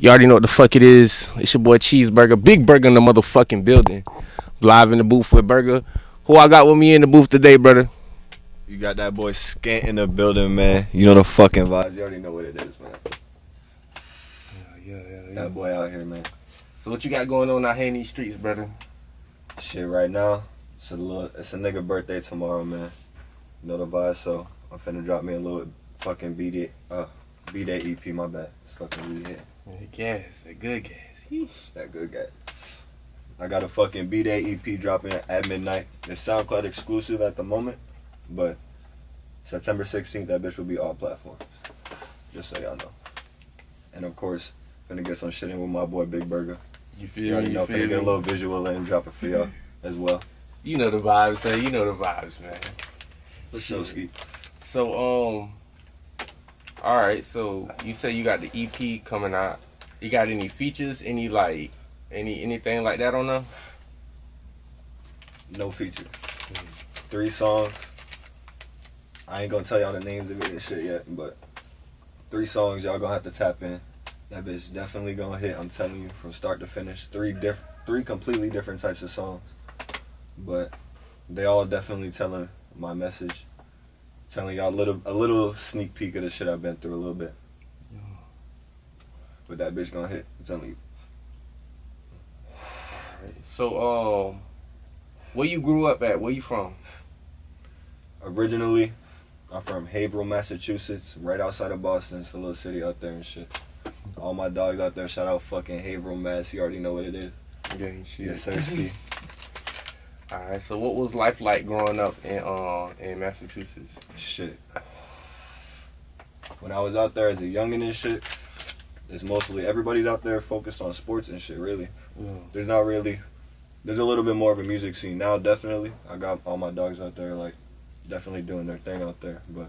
You already know what the fuck it is. It's your boy Cheeseburger. Big Burger in the motherfucking building. Live in the booth with Burger. Who I got with me in the booth today, brother? You got that boy Skant in the building, man. You know the fucking vibes. You already know what it is, man. Yeah, yeah, yeah. That boy out here, man. So what you got going on out here in these streets, brother? Shit, right now, it's a little, it's a nigga birthday tomorrow, man. You know the vibe, so I'm finna drop me a little fucking B Day, uh, B Day EP. My bad. It's fucking really hit. Gas, a good gas. Yeesh. That good guy. I got a fucking B Day EP dropping at midnight. It's SoundCloud exclusive at the moment, but September 16th, that bitch will be all platforms. Just so y'all know. And of course, finna get some shit in with my boy Big Burger. You feel You already me? know, You finna feel get a little visual and drop it for y'all as well. You know the vibes, man. You know the vibes, man. Sure, Ski. So, um, all right. So you say you got the EP coming out. You got any features? Any like, any anything like that on there? No features. Three songs. I ain't gonna tell y'all the names of it and shit yet, but three songs y'all gonna have to tap in. That bitch definitely gonna hit. I'm telling you, from start to finish. Three different, three completely different types of songs, but they all definitely telling my message, telling y'all a little a little sneak peek of the shit I've been through a little bit. But that bitch gonna hit. I'm telling you. So, um, where you grew up at? Where you from? Originally, I'm from Haverhill, Massachusetts, right outside of Boston. It's a little city out there and shit. All my dogs out there, shout out fucking Haverhill, Mass. You already know what it is. Yeah, shit. Yes, ski. All right. So, what was life like growing up in uh in Massachusetts? shit. When I was out there as a youngin' and shit, it's mostly everybody's out there focused on sports and shit. Really, Yeah. there's not really. There's a little bit more of a music scene now. Definitely, I got all my dogs out there, like definitely doing their thing out there. But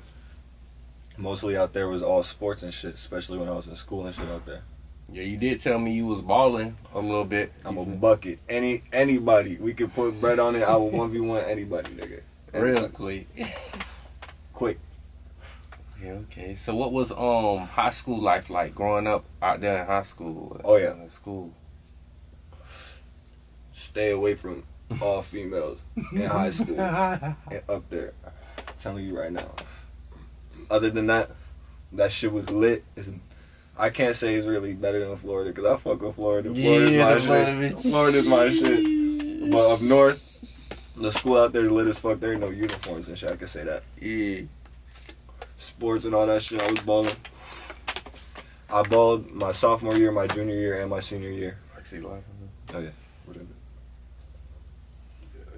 mostly out there was all sports and shit. Especially when I was in school and shit out there. Yeah, you did tell me you was balling a little bit. I'm a bucket. Any anybody we could put bread on it. I will one v one anybody, nigga. real quick. quick. Yeah, okay. So what was um high school life like growing up out there in high school? Oh, yeah. School. Stay away from all females in high school and up there. telling you right now. Other than that, that shit was lit. It's, I can't say it's really better than Florida because I fuck with Florida. Florida's Yeah, my shit. Florida- Florida's my shit. But up north, the school out there is lit as fuck. There ain't no uniforms and shit. I can say that. Yeah. Sports and all that shit. I was balling. I balled my sophomore year, my junior year, and my senior year. I see life. Oh yeah, whatever.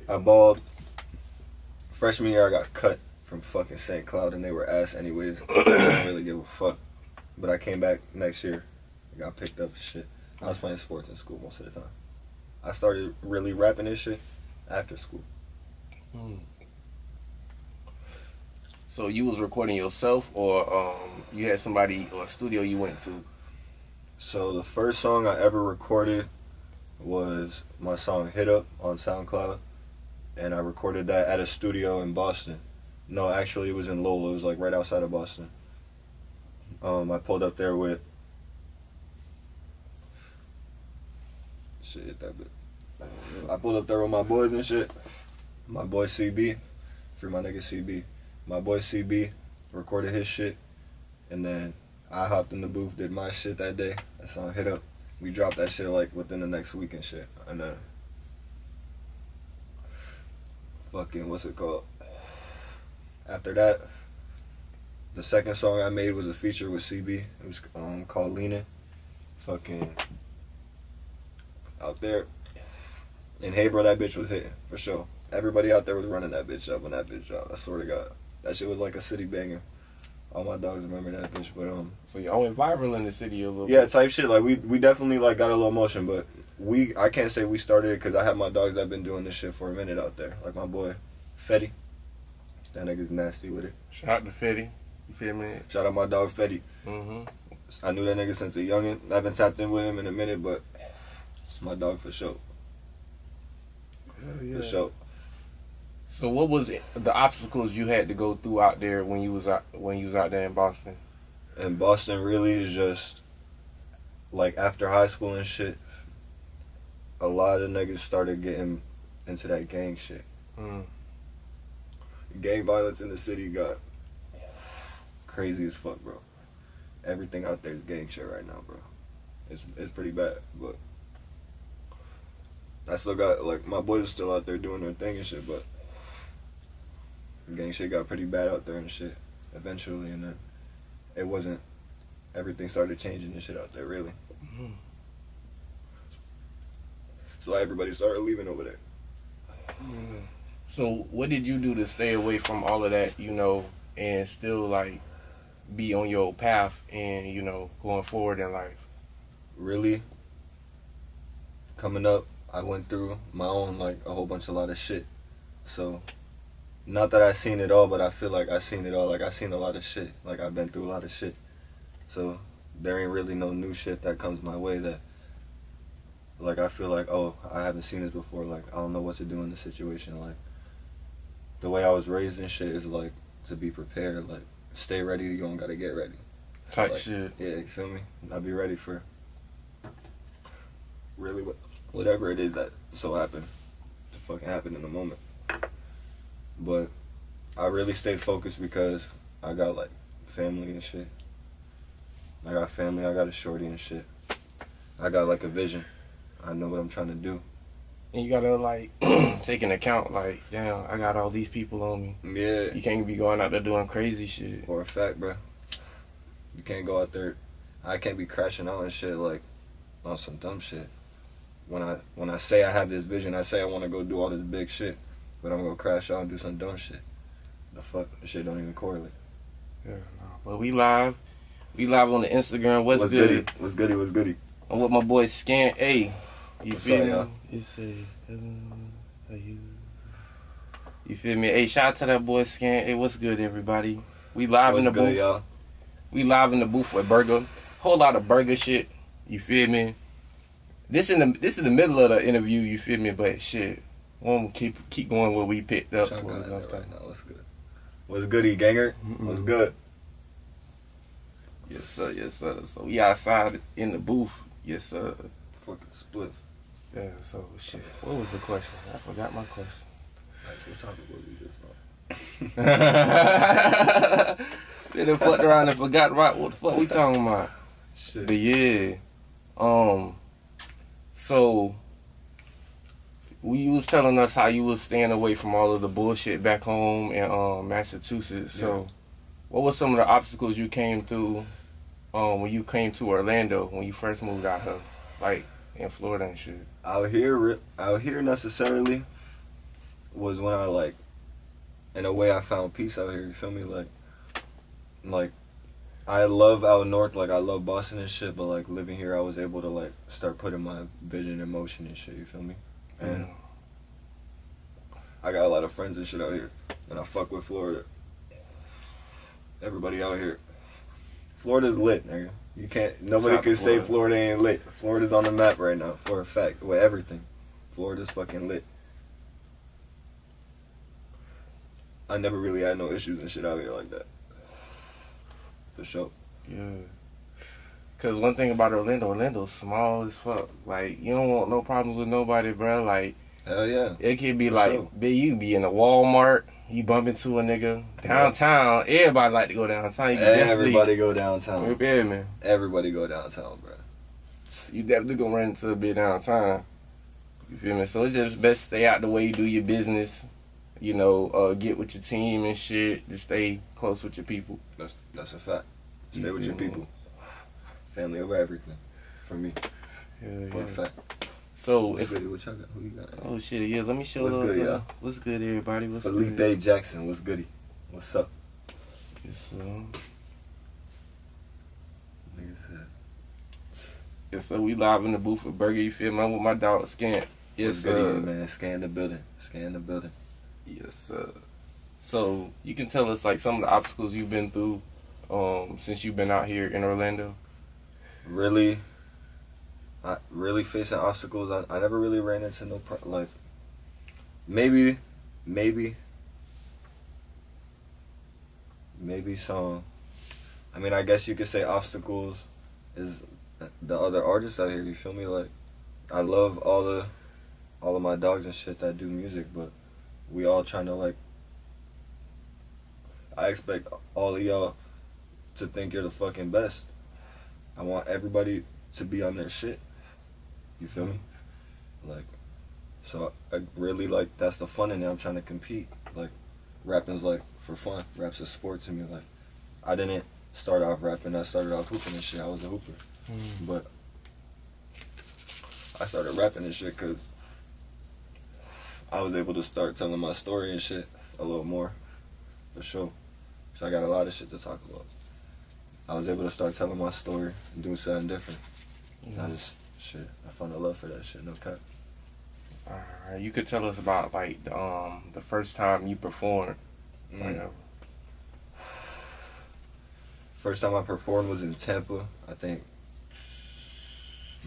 I balled. Freshman year, I got cut from fucking St. Cloud, and they were ass anyways. I didn't really give a fuck. But I came back next year, I got picked up and shit. I was playing sports in school most of the time. I started really rapping this shit after school. Hmm. So you was recording yourself, or um, you had somebody or a studio you went to? So the first song I ever recorded was my song "Hit Up" on SoundCloud, and I recorded that at a studio in Boston. No, actually, it was in Lowell. It was like right outside of Boston. Um, I pulled up there with shit that bit. I pulled up there with my boys and shit. My boy CB, free my nigga CB. My boy CB recorded his shit, and then I hopped in the booth, did my shit that day. That song hit up. We dropped that shit like within the next week and shit. And then fucking what's it called? After that, the second song I made was a feature with CB. It was um called Leanin'. Fucking out there. And hey, bro, that bitch was hitting for sure. Everybody out there was running that bitch up when that bitch dropped. I swear to God, that shit was like a city banger. All my dogs remember that bitch, but um, So y'all went viral in the city a little bit. yeah, bit. type shit. Like we we definitely like got a little motion, but we I can't say we started it because I have my dogs that have been doing this shit for a minute out there. Like my boy, Fetty. That nigga's nasty with it. Shout out to Fetty. You feel me? Shout out my dog Fetty. Mm-hmm. I knew that nigga since a youngin. I haven't tapped in with him in a minute, but it's my dog for sure. For sure. So what was it, the obstacles you had to go through out there when you was out when you was out there in Boston? And Boston really is just like after high school and shit, a lot of niggas started getting into that gang shit. Mm. Gang violence in the city got crazy as fuck, bro. Everything out there is gang shit right now, bro. It's it's pretty bad, but I still got like my boys are still out there doing their thing and shit, but gang shit got pretty bad out there and shit eventually, and then it wasn't. Everything started changing and shit out there, really. Mhm. So everybody started leaving over there. So, what did you do to stay away from all of that, you know, and still like be on your path and you know going forward in life? really? Coming up i went through my own like a whole bunch of lot of shit. So not that i seen it all but i feel like i seen it all. Like i seen a lot of shit. Like i've been through a lot of shit. So there ain't really no new shit that comes my way that like i feel like oh i haven't seen this before. Like i don't know what to do in this situation. Like the way i was raised and shit is like to be prepared. Like stay ready you don't gotta get ready So, Type like, shit. yeah, you feel me? I'll be ready for really what, whatever it is that so happened to fucking happen in the moment. But I really stayed focused because I got like family and shit. I got family, I got a shorty and shit. I got like a vision. I know what I'm trying to do. And you gotta like take into account, like, damn, I got all these people on me. Yeah. You can't be going out there doing crazy shit. For a fact, bro. You can't go out there. I can't be crashing out and shit like on some dumb shit. When I when I say I have this vision, I say I want to go do all this big shit, but I'm gonna crash out and do some dumb shit. The fuck, the shit don't even correlate. Yeah, no. But we live. We live on the Instagram. What's, What's good? goody? What's goody? What's goody? I'm with my boy Scan A. You What's feel up, me? y'all? You say, hello, are you? You feel me? Hey, shout out to that boy Scan. Hey, what's good, everybody? We live in the good, booth. y'all? We live in the booth with burger. Whole lot of burger shit. You feel me? This in the this is the middle of the interview. You feel me? But shit, we'll keep keep going where we picked up. Chunk where on we that left right off. now. What's good? What's goody, ganger? Mm-mm. What's good? Yes sir, yes sir. So we outside in the booth. Yes sir. Fucking spliff. Yeah. So shit. What was the question? I forgot my question. Like, what topic was we just they done fucked around and forgot right what the fuck we talking about. Shit. But yeah, um, so we was telling us how you was staying away from all of the bullshit back home in um, Massachusetts. So, what were some of the obstacles you came through um, when you came to Orlando when you first moved out here, like in Florida and shit? out here out here necessarily was when I like in a way I found peace out here, you feel me? Like like I love out north, like I love Boston and shit, but like living here I was able to like start putting my vision in motion and shit, you feel me? And I got a lot of friends and shit out here. And I fuck with Florida. Everybody out here. Florida's lit, nigga. You can't nobody can to say Florida. Florida ain't lit. Florida's on the map right now, for a fact. With everything. Florida's fucking lit. I never really had no issues and shit out here like that. For sure. Yeah. Cause one thing about Orlando, Orlando's small as fuck. Like you don't want no problems with nobody, bro. Like Hell yeah. It could be For like, sure. bitch, you be in a Walmart, you bump into a nigga downtown. Everybody like to go downtown. Everybody go downtown. yeah, man. Everybody go downtown, bro. You definitely gonna run into a bit downtown. You feel me? So it's just best stay out the way, you do your business. You know, uh, get with your team and shit. Just stay close with your people. That's that's a fact. Stay You with your me? people. Family over everything. For me. Yeah, For a yeah. fact. So if good? What y'all got? Who you got? oh shit, yeah, let me show What's those. good, uh, y'all? What's good, everybody? What's good? Felipe good? Jackson, what's goody? What's up? Yes, um, yes, so we live in the booth with Burger. You feel me? I'm with my dog Scant. Yes, What's goody, uh, man? Scan the building. Scan the building. Yes, sir. So you can tell us like some of the obstacles you've been through um, since you've been out here in Orlando. Really, I really facing obstacles. I, I never really ran into no pro- like. Maybe, maybe, maybe some. I mean, I guess you could say obstacles is the other artists out here. You feel me? Like, I love all the all of my dogs and shit that do music, but we all trying to like. I expect all of y'all to think you're the fucking best. I want everybody to be on their shit. You feel me? Like, so I really like that's the fun in it. I'm trying to compete. Like, rapping's like for fun. Rap's a sport to me. Like, I didn't start off rapping. I started off hooping and shit. I was a hooper, Mm. but I started rapping and shit because I was able to start telling my story and shit a little more, for sure. So I got a lot of shit to talk about. I was able to start telling my story and do something different. I just shit. I found a love for that shit. No cap. Uh, you could tell us about like the, um the first time you performed. Mm. Like, uh, First time I performed was in Tampa. I think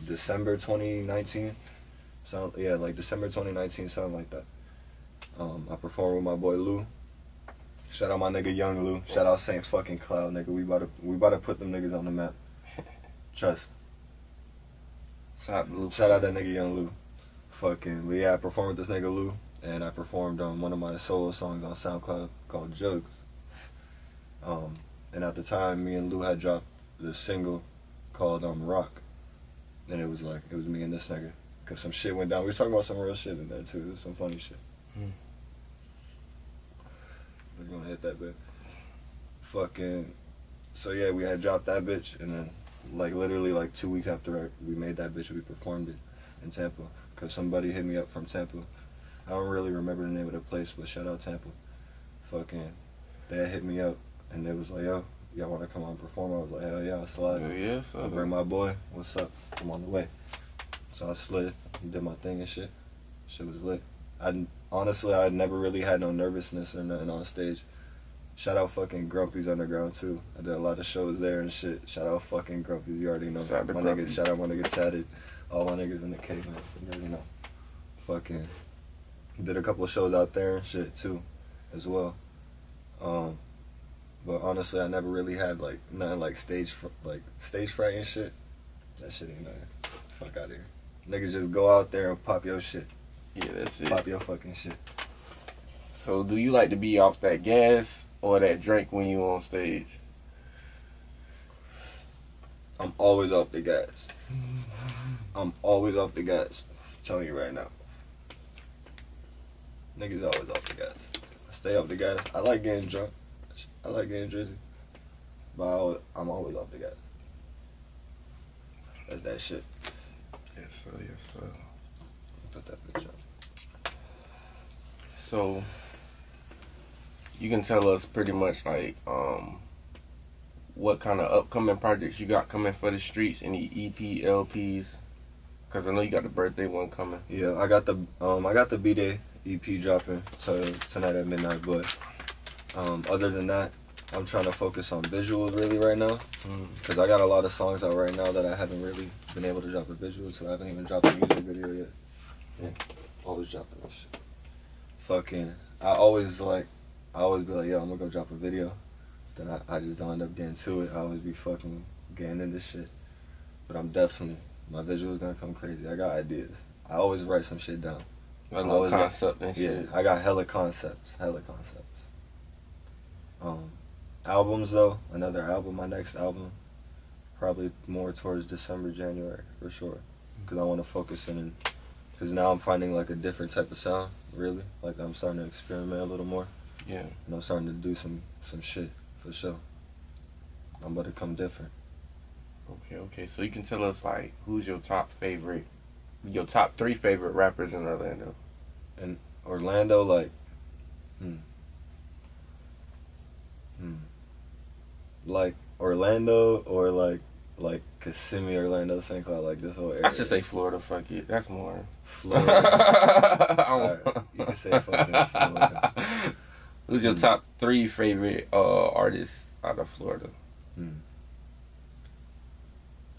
December 2019. So yeah, like December 2019, something like that. Um, I performed with my boy Lou. Shout out my nigga Young Lou. Shout out Saint fucking Cloud, nigga. We about to we about to put them niggas on the map. Trust. Shout out to Shout out that nigga Young Lou. Fucking, but yeah, I performed with this nigga Lou, and I performed um, one of my solo songs on SoundCloud called Jugs. Um, and at the time, me and Lou had dropped this single called um, Rock, and it was like it was me and this nigga, cause some shit went down. We was talking about some real shit in there too. It was some funny shit. Hmm. We're gonna hit that bit. Fucking. So yeah, we had dropped that bitch, and then like literally like two weeks after we made that bitch, we performed it in Tampa. Cause somebody hit me up from Tampa. I don't really remember the name of the place, but shout out Tampa. Fucking, they hit me up, and they was like, "Yo, y'all want to come on and perform?" I was like, "Hell yeah, I slide." Yeah, yeah, so I bring my boy. What's up? I'm on the way. So I slid, He did my thing and shit. Shit was lit. I honestly, I never really had no nervousness or nothing on stage. Shout out fucking Grumpy's Underground too. I did a lot of shows there and shit. Shout out fucking Grumpy's. You already know. Shout my niggas. Shout out my niggas tatted. All my niggas in the cave, man. You already know. Fucking did a couple shows out there and shit too, as well. Um, but honestly, I never really had like nothing like stage fr- like stage fright and shit. That shit ain't nothing. Fuck out of here. Niggas just go out there and pop your shit. yeah, that's it. Pop your fucking shit. So, do you like to be off that gas or that drink when you on stage? I'm always off the gas. I'm always off the gas. I'm telling you right now. Niggas always off the gas. I stay off the gas. I like getting drunk. I like getting drizzy. But I always, I'm always off the gas. That's that shit. Yes, sir. Yes, sir. Put that bitch up. So, you can tell us pretty much like um what kind of upcoming projects you got coming for the streets, any EP, LPs? Because I know you got the birthday one coming. Yeah, I got the um I got the B Day EP dropping to tonight at midnight, but um other than that, I'm trying to focus on visuals really right now. Mm. Cause I got a lot of songs out right now that I haven't really been able to drop a visual to. I haven't even dropped a music video yet. Yeah, always dropping this shit. Fucking, I always like, I always be like, yo, I'm gonna go drop a video. Then I, I just don't end up getting to it. I always be fucking getting into shit. But I'm definitely, my visual's gonna come crazy. I got ideas. I always write some shit down. Little always got- concept and Yeah, shit. I got hella concepts. Hella concepts. Um, albums though, another album, my next album, probably more towards December, January for sure, because I want to focus in. Because now I'm finding like a different type of sound, really. Like I'm starting to experiment a little more, Yeah. and I'm starting to do some some shit for sure. I'm about to come different. Okay, okay. So you can tell us like who's your top favorite, your top three favorite rappers in Orlando. And Orlando, like, hmm, hmm, like Orlando or like like Kissimmee, Orlando, St. Cloud, like this whole area. I should say Florida. Fuck it. That's more. Florida. Alright, you can say fucking Florida. Who's your Hmm. top three favorite uh, artists out of Florida? Hmm.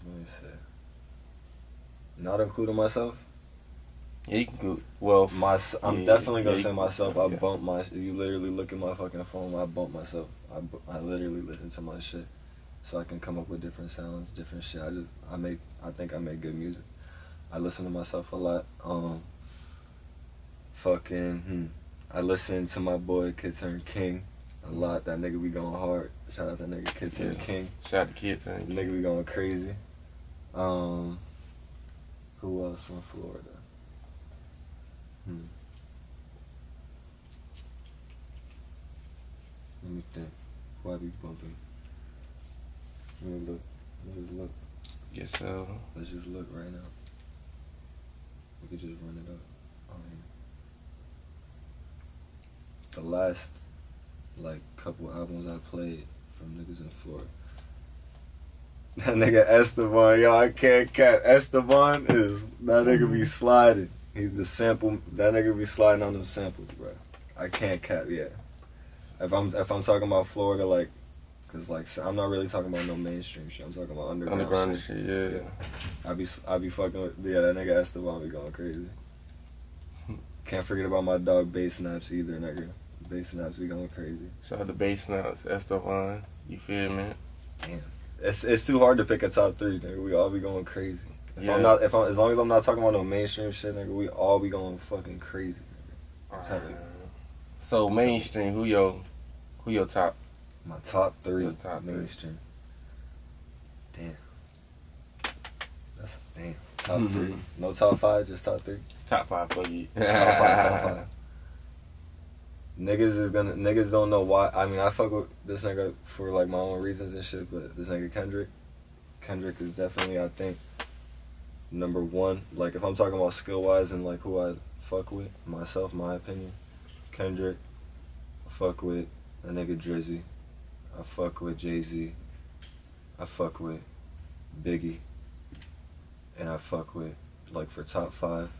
Let me see. Not including myself. Yeah, you can go. Well, My, I'm Yeah, definitely gonna yeah, say myself. I yeah. bump my. You literally look at my fucking phone. I bump myself. I, I literally listen to my shit. so I can come up with different sounds, different shit. I just I make I think I make good music. I listen to myself a lot. Um, fucking, hmm. I listen to my boy Kid Turn King a lot. That nigga be going hard. Shout out that nigga Kid Turn Yeah. King. Shout out to Kid Turn. Nigga be going crazy. Um, who else from Florida? Hmm. Let me think. Who I be bumping? Let me look. Let's just look. Yes, sir. Let's just look right now. We could just run it up. Um, the last like couple albums I played from niggas in Florida. That nigga Esteban, yo, I can't cap. Esteban is that nigga be mm-hmm. sliding. He's the sample. That nigga be sliding on them samples, bro. I can't cap. Yeah. If I'm if I'm talking about Florida, like, cause like I'm not really talking about no mainstream shit. I'm talking about underground. Underground shit. shit, yeah. I be I be fucking with yeah that nigga Esteban be going crazy. Can't forget about my dog Bass Snaps either, nigga. Bass Snaps be going crazy. Shout out to Bass Nuts, Esteban. You feel me? Damn, It's it's too hard to pick a top three, nigga. We all be going crazy. If Yeah. I'm not if I'm as long as I'm not talking about no mainstream shit, nigga, we all be going fucking crazy. So mainstream, who your who your top? My top three Your top three. mainstream. Damn. That's damn. Top Mhm. three. No top five, just top three. Top five for you. Top five, top five. Niggas is gonna niggas don't know why. I mean, I fuck with this nigga for like my own reasons and shit, but this nigga Kendrick, Kendrick is definitely I think number one. Like if I'm talking about skill wise and like who I fuck with myself, my opinion, Kendrick. I fuck with a nigga Drizzy. I fuck with Jay Z. I fuck with Biggie. And I fuck with like for top five.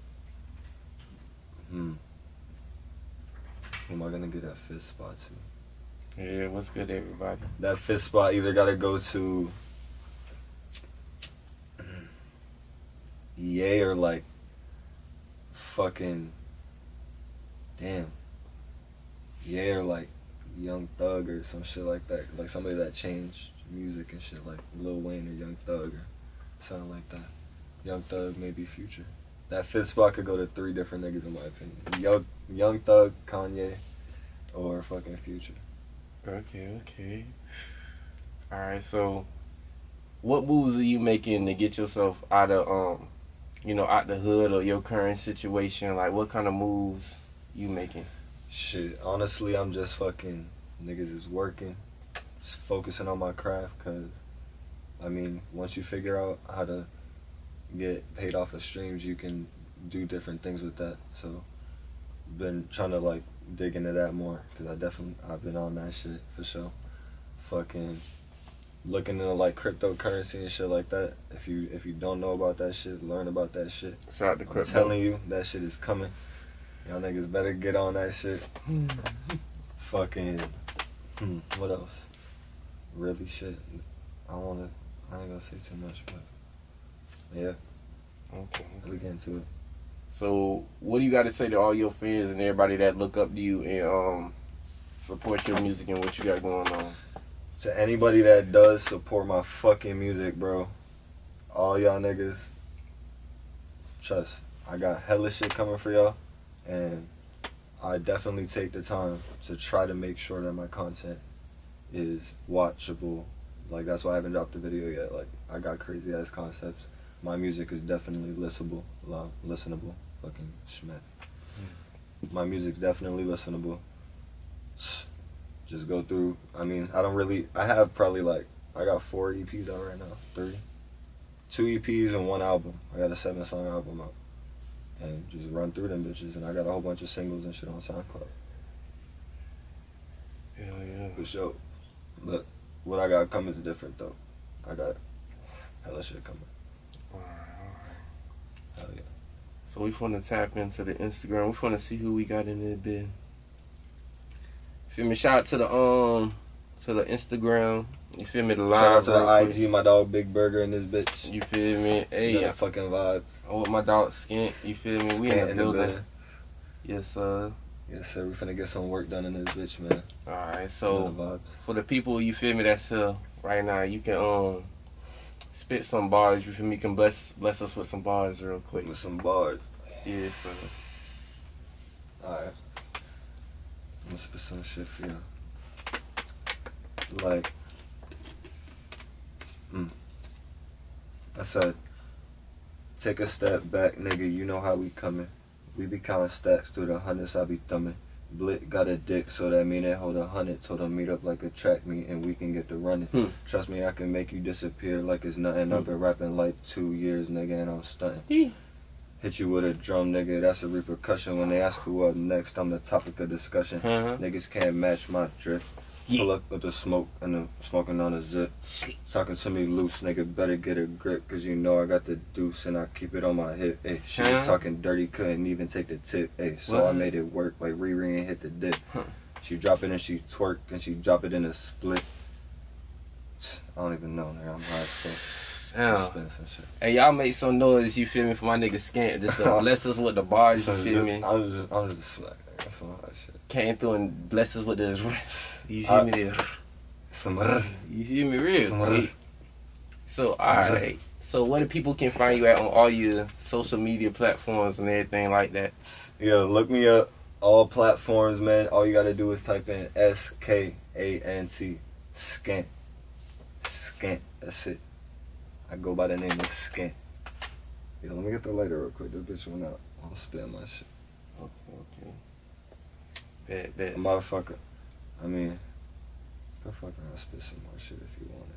Hmm. Who am I gonna get that fifth spot to? Yeah, what's good, everybody? That fifth spot either gotta go to Yay or like fucking damn. Yay or like Young Thug or some shit like that. Like somebody that changed music and shit like Lil Wayne or Young Thug or something like that. Young Thug, maybe Future. That fifth spot could go to three different niggas in my opinion. Young Young Thug, Kanye, or fucking Future. Okay, okay. All right, so what moves are you making to get yourself out of um, you know, out the hood or your current situation? Like, what kind of moves you making? Shit, honestly, I'm just fucking niggas is working, just focusing on my craft. Cause, I mean, once you figure out how to get paid off of streams, you can do different things with that. So, been trying to like dig into that more. Cause I definitely I've been on that shit for sure. Fucking looking into like cryptocurrency and shit like that. If you if you don't know about that shit, learn about that shit. Shout out to I'm telling you, that shit is coming. Y'all niggas better get on that shit. Fucking, hmm, what else? Really shit. I wanna, I ain't gonna say too much, but yeah, Okay. we get into it. So, what do you got to say to all your fans and everybody that look up to you and um support your music and what you got going on? To anybody that does support my fucking music, bro, all y'all niggas, trust, I got hella shit coming for y'all, and I definitely take the time to try to make sure that my content is watchable. Like that's why I haven't dropped a video yet. Like I got crazy ass concepts. My music is definitely listenable, listenable. Fucking schmet. My music's definitely listenable. Just go through. I mean, I don't really. I have probably like I got four EPs out right now. Three, two EPs and one album. I got a seven song album out, and just run through them bitches. And I got a whole bunch of singles and shit on SoundCloud. Hell yeah. For sure. But what I got coming is different though. I got hella shit coming. All right, all right. Hell yeah. So we want to tap into the Instagram. We want to see who we got in there, bit. Feel me? Shout out to the um to the Instagram. You feel me? The live. Shout out to real the quick. IG, my dog Big Burger and this bitch. You feel me? Hey, yeah. the fucking vibes. I'm with my dog Skant. You feel me? We Skant in the building. Yes, sir. Yes, sir. We finna get some work done in this bitch, man. All right. So vibes. for the people, you feel me? That's here right now. You can um spit some bars. You feel me? Can bless bless us with some bars real quick. With some bars. Yeah, so Alright. I'm gonna spit some shit for you. Like, mm. I said, take a step back, nigga. You know how we coming. We be counting stacks through the hundreds. I be thumbing. Got a dick, so that mean they hold a hundred. Told them meet up like a track meet and we can get to running. Hmm. Trust me, I can make you disappear like it's nothing. I've been rapping like two years, nigga, and I'm stunting. Yeah. Hit you with a drum, nigga. That's a repercussion. When they ask who up next, I'm the topic of discussion. Uh-huh. Niggas can't match my drip. Yeah. Pull up with the smoke and the smoking on a zip. Talking to me loose, nigga. Better get a grip, cause you know I got the deuce and I keep it on my hip. Hey, she Huh? was talking dirty, couldn't even take the tip. Hey, so I What? made it work like Riri and hit the dip. Huh. She drop it and she twerk and she drop it in a split. I don't even know, nigga. I'm high as fuck. Damn. Some shit. Hey, y'all make some noise, you feel me, for my nigga Skant. Just to bless us with the bars, you So feel me? I'm just, I'm just smack, nigga. Some hot shit. Came through and bless us with this. You hear Uh, me? This. Some. You hear me, real? Some- quick. So, alright. So, where the people can find you at on all your social media platforms and everything like that? Yeah, look me up. All platforms, man. All you gotta do is type in S K A N T. Skant. Skant. That's it. I go by the name of Skant. Yeah, let me get the lighter real quick. This bitch went out. I'll spitting my shit. Okay, okay. Bet, bet. Motherfucker. I mean, go fuck around spit some more shit if you want it.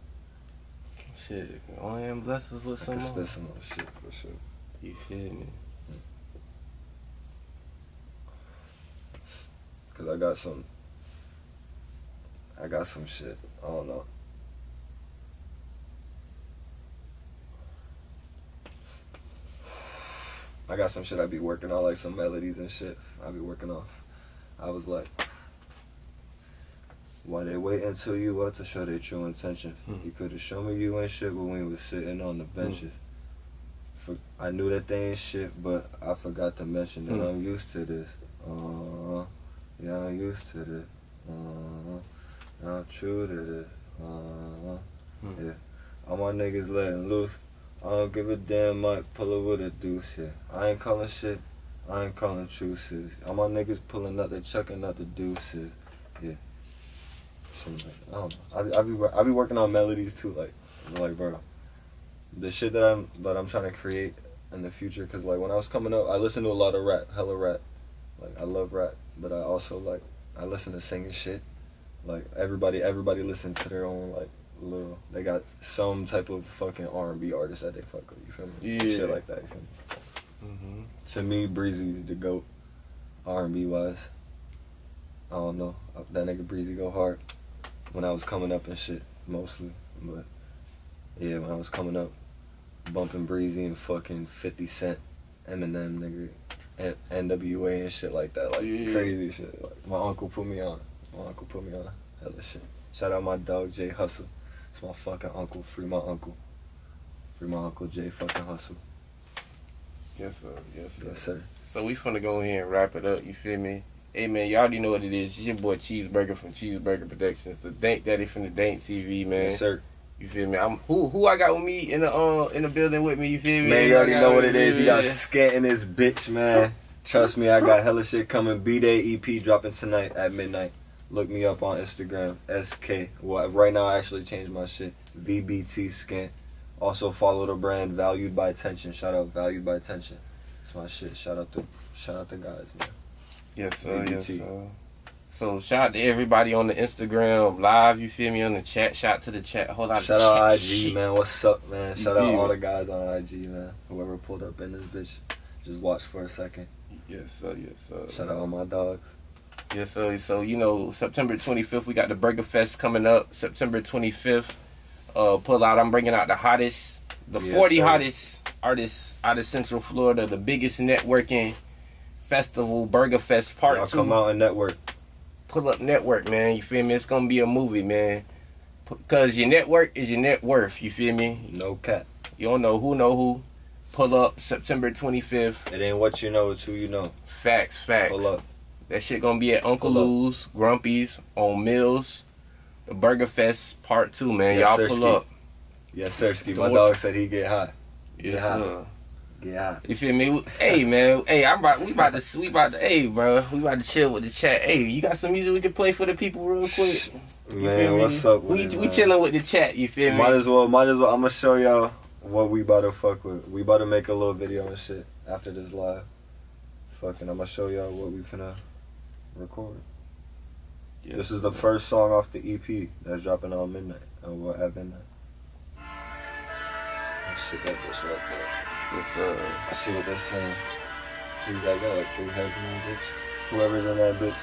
Shit, go ahead and bless us with I some can more. spit some more shit for sure. You feel me? Hmm. Cause I got some. I got some shit. I don't know. I got some shit I be working on, like some melodies and shit. I be working off. I was like, why they wait until you up to show their true intention? Hmm. You could have shown me you ain't shit when we was sitting on the benches. For, I knew that they ain't shit, but I forgot to mention that Hmm. I'm used to this. Uh, yeah, I'm used to this. Uh, I'm true to this. Uh, Hmm. yeah. All my niggas letting loose. I don't give a damn, might pull up with a deuce, yeah. I ain't calling shit, I ain't calling truces. All my niggas pulling up, they checking out the deuces, yeah. Something like, I don't know. I be, I be, I be working on melodies too, like, like, bro. The shit that I'm, that I'm trying to create in the future, cause like when I was coming up, I listened to a lot of rap, hella rap. Like I love rap, but I also like, I listen to singing shit. Like everybody, everybody listen to their own like little. They got some type of fucking R and B artist that they fuck with. You feel me? Yeah. Shit like that. You feel me? Mm-hmm. To me, Breezy's the goat. R and B wise. I don't know. That nigga Breezy go hard. When I was coming up and shit, mostly. But yeah, when I was coming up, bumping Breezy and fucking Fifty Cent, Eminem, nigga, N- NWA and shit like that, like Yeah. crazy shit. Like my uncle put me on. My uncle put me on hella shit. Shout out my dog Jay Hustle. It's my fucking uncle. Free my uncle. Free my uncle Jay fucking Hustle. Yes, sir. Yes, sir. Yes sir. So we finna go ahead and wrap it up. You feel me? Hey man, y'all already know what it is. It's your boy Cheeseburger from Cheeseburger Productions, the Dank Daddy from the Dank TV, man. Yes sir. You feel me? I'm who who I got with me in the uh in the building with me. You feel me? Man, you already know what it is. You got in this bitch, man. Trust me, I got hella shit coming. B Day EP dropping tonight at midnight. Look me up on Instagram, SK. Well, right now I actually changed my shit. VBT Skant. Also follow the brand Valued by Attention. Shout out Valued by Attention. That's my shit. Shout out to shout out the guys, man. Yes, sir. Yes, sir. So shout out to everybody on the Instagram live. You feel me on the chat? Shout out to the chat. Hold on. Shout out IG, man. What's up, man? You Shout out all the guys on IG, man. Whoever pulled up in this bitch, just watch for a second. Yes, sir. Yes, sir. Shout out all my dogs. Yes, sir. So you know, September 25th, we got the Burger Fest coming up. September 25th, uh, pull out. I'm bringing out the hottest, the Yes, 40 sir. hottest artists out of Central Florida, the biggest networking festival, Burger Fest Part Y'all Two. come out and network. Pull up network, man. You feel me? It's gonna be a movie, man. Cause your network is your net worth. You feel me? No cap. You don't know who know who. Pull up September 25th. It ain't what you know, it's who you know. Facts, facts. Pull up. That shit gonna be at Uncle Pull up. Lou's, Grumpy's, on Mills, Burger Fest Part Two, man. Yes, Y'all sir, pull Ski. up. Yes, sir, Ski. My dog said he get high. Yes, Yeah. sir. Get high. You feel me? Hey man, hey, I'm about we about to we about to hey bro, we about to chill with the chat. Hey, you got some music we can play for the people real quick? You Man, me? what's up? We it, we man? chilling with the chat. You feel me? Might as well, might as well. I'm gonna show y'all what we about to fuck with. We about to make a little video and shit after this live. Fucking, I'm gonna show y'all what we finna record. Yes, This is the first song off the EP that's dropping on midnight. Uh, well, at midnight. Let's sit that bitch right there. Yes, sir. Let's see what they're saying. Who you got? Got like three heads in that bitch. Whoever's in that bitch,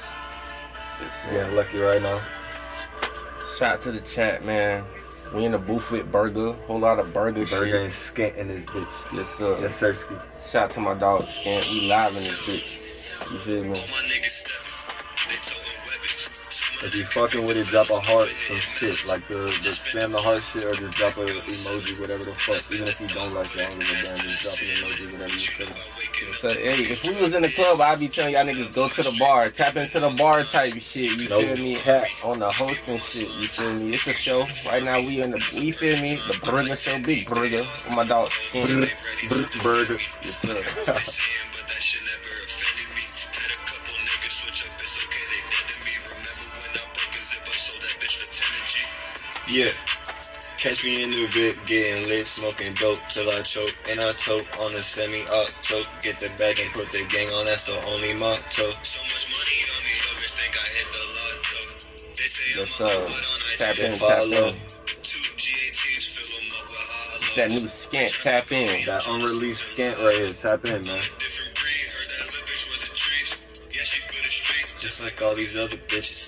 Yes, sir. getting lucky right now. Shout out to the chat, man. We in the booth with Burger, whole lot of burger, Burger shit. and skint in this bitch. Yes, sir. Yes, sir, Ski. Shout out to my dog Skant. We live in this bitch. You feel me? If you fucking with it, drop a heart, some shit. Like the, the spam the heart shit or just drop a emoji, whatever the fuck. Even if you don't like it, I don't give a damn. Just drop an emoji, whatever you feel. So, hey, if we was in the club, I'd be telling y'all niggas go to the bar, tap into the bar type shit. You No feel me? cap. On the hosting shit. You feel me? It's a show. Right now we in the. We feel me? The burger show, big burger. With my dog Skin. Burger. Yes, sir. Catch me in the VIP, getting lit, smoking dope till I choke. And I tote on the semi up tote. Get the bag and put the gang on, that's the only motto. So much money on me, bitch, think I hit the lotto. They say Yes, I'm a but on I Tap in, tap follow. in. Two G18s, up. That new Skant, tap in. That unreleased skant right here. Tap in, man. Different breed, heard that little was a trees. Yeah, she for the streets, just like all these other bitches.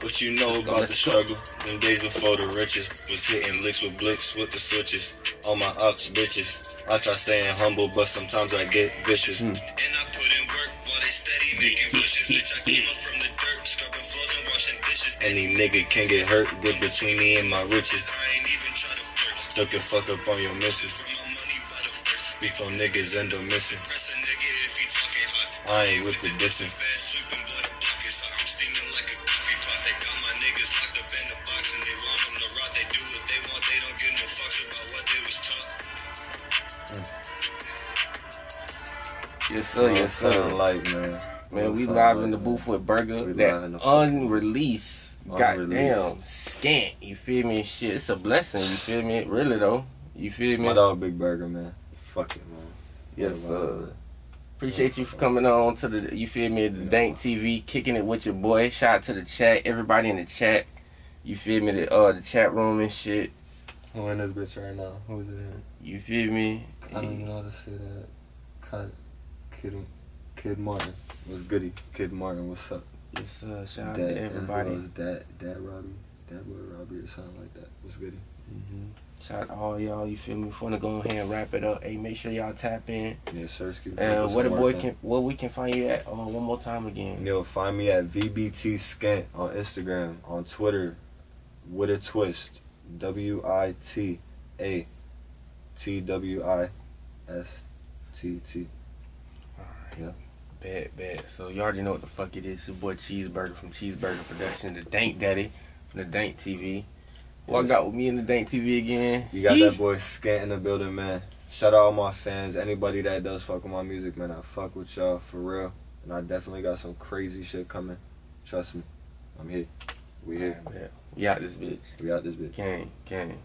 What you know about the struggle? Them days before the riches was hitting licks with blicks with the switches. All my ops bitches. I try staying humble, but sometimes I get vicious. Hmm. And I put in work while they steady making bushes. Bitch, I came up from the dirt, scrubbing floors and washing dishes. Any nigga can get hurt, get between me and my riches. I ain't even try to flirt. Stuck and fuck up on your missus. Run my money by the. Before niggas end up missing. Press a nigga if he talking hot. I ain't with the dissing. Yes, sir. Yes, sir. Light, man. Man, we live in the booth with Burger. We that unreleased, Unreleased. goddamn skant. You feel me? Shit, it's a blessing. You feel me? Really though. You feel me? My dog, Big Burger, man. Fuck it, man. Yes, sir. Appreciate you for coming on to the. You feel me? The Dank TV, kicking it with your boy. Shout out to the chat, everybody in the chat. You feel me? The uh the chat room and shit. Who in this bitch right now? Who's it in? You feel me? I don't even know how to say that. Kid, Kid, Kid Martin. What's goody? Kid Martin, what's up? Yes, sir. Shout out Dad, to everybody. Was Dad, Dad Robbie? Dad Boy Robbie or something like that. What's goody? Mm-hmm. Shout out to all y'all. You feel me? If wanna go ahead and wrap it up, hey, make sure y'all tap in. Yeah, Sersky. Uh, where the boy can, where we can find you at? Oh, one more time again. Yo, find me at VBT on Instagram, on Twitter, with a twist. W I T A T W I S T T. Bad, bad. So you already know what the fuck it is. Your boy Cheeseburger from Cheeseburger Production, the Dank Daddy from the Dank TV. What I got with me in the Dank TV again? You got that boy Skant in the building, man. Shout out all my fans, anybody that does fuck with my music, man. I fuck with y'all for real. And I definitely got some crazy shit coming. Trust me. I'm here. We here. Alright, bet. We out this bitch. We out this bitch. Gang, gang.